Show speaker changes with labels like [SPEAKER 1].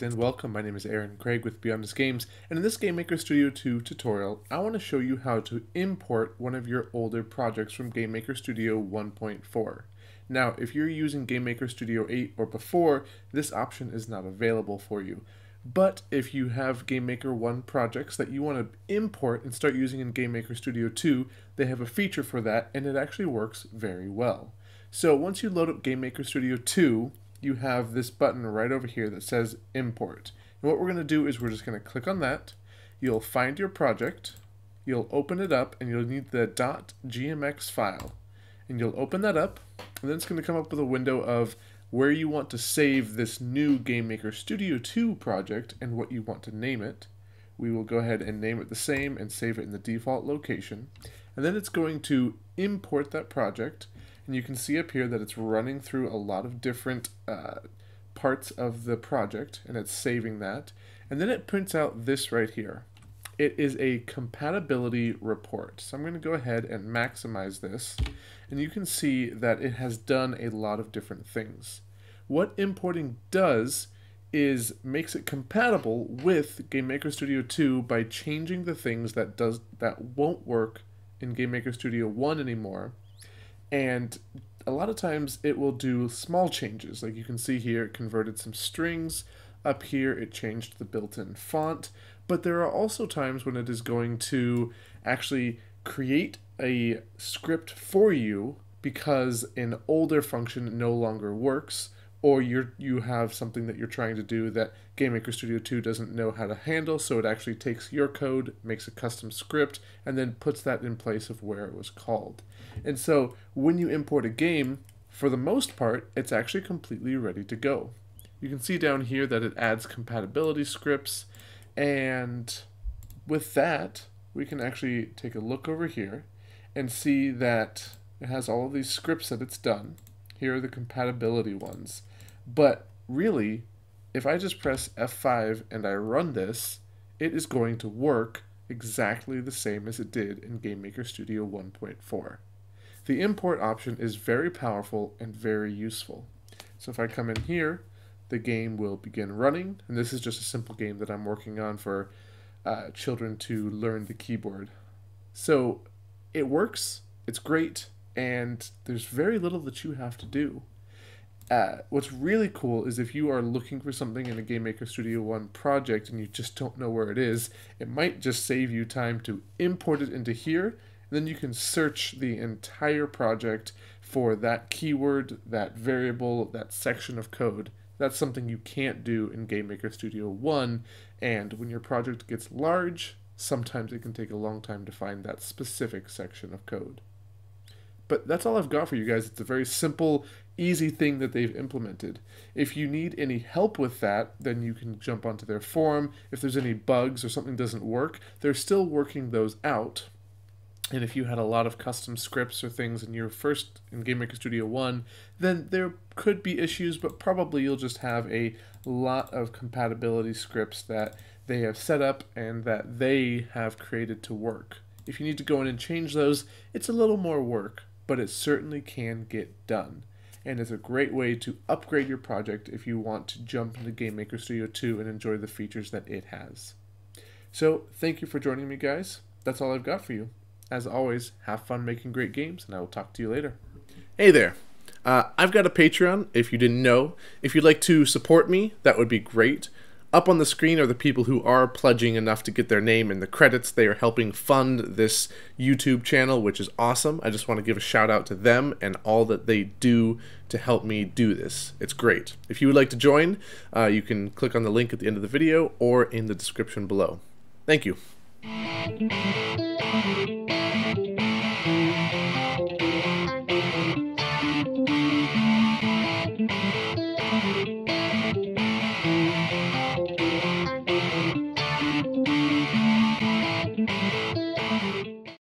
[SPEAKER 1] welcome. My name is Aaron Craig with Beyond Us Games, and in this Game Maker Studio 2 tutorial, I want to show you how to import one of your older projects from Game Maker Studio 1.4. Now, if you're using Game Maker Studio 8 or before, this option is not available for you. But if you have Game Maker 1 projects that you want to import and start using in Game Maker Studio 2, they have a feature for that, and it actually works very well. So once you load up Game Maker Studio 2, you have this button right over here that says import. And what we're going to do is we're just going to click on that. You'll find your project, you'll open it up, and you'll need the .gmx file. And you'll open that up, and then it's going to come up with a window of where you want to save this new GameMaker Studio 2 project and what you want to name it. We will go ahead and name it the same and save it in the default location. And then it's going to import that project and you can see up here that it's running through a lot of different uh, parts of the project and it's saving that. And then it prints out this right here. It is a compatibility report. So I'm going to go ahead and maximize this and you can see that it has done a lot of different things. What importing does is makes it compatible with GameMaker Studio 2 by changing the things that does that won't work in GameMaker Studio 1 anymore and a lot of times it will do small changes. Like you can see here, it converted some strings. Up here, it changed the built-in font. But there are also times when it is going to actually create a script for you because an older function no longer works or you you have something that you're trying to do that GameMaker Studio 2 doesn't know how to handle, so it actually takes your code, makes a custom script, and then puts that in place of where it was called. And so when you import a game, for the most part, it's actually completely ready to go. You can see down here that it adds compatibility scripts, and with that, we can actually take a look over here and see that it has all of these scripts that it's done. Here are the compatibility ones. But really, if I just press F5 and I run this, it is going to work exactly the same as it did in GameMaker Studio 1.4. The import option is very powerful and very useful. So if I come in here, the game will begin running, and this is just a simple game that I'm working on for uh, children to learn the keyboard. So it works, it's great, and there's very little that you have to do. Uh, what's really cool is if you are looking for something in a Game Maker Studio 1 project and you just don't know where it is, it might just save you time to import it into here, and then you can search the entire project for that keyword, that variable, that section of code. That's something you can't do in Game Maker Studio 1, and when your project gets large, sometimes it can take a long time to find that specific section of code. But that's all I've got for you guys. It's a very simple, easy thing that they've implemented. If you need any help with that, then you can jump onto their forum. If there's any bugs or something doesn't work, they're still working those out. And if you had a lot of custom scripts or things in your first in GameMaker Studio 1, then there could be issues, but probably you'll just have a lot of compatibility scripts that they have set up and that they have created to work. If you need to go in and change those, it's a little more work, but it certainly can get done. And it's a great way to upgrade your project if you want to jump into Game Maker Studio 2 and enjoy the features that it has. So, thank you for joining me, guys. That's all I've got for you. As always, have fun making great games, and I will talk to you later. Hey there. Uh, I've got a Patreon, if you didn't know. If you'd like to support me, that would be great. Up on the screen are the people who are pledging enough to get their name in the credits. They are helping fund this YouTube channel, which is awesome. I just want to give a shout out to them and all that they do to help me do this. It's great. If you would like to join, uh, you can click on the link at the end of the video or in the description below. Thank you. Thank you.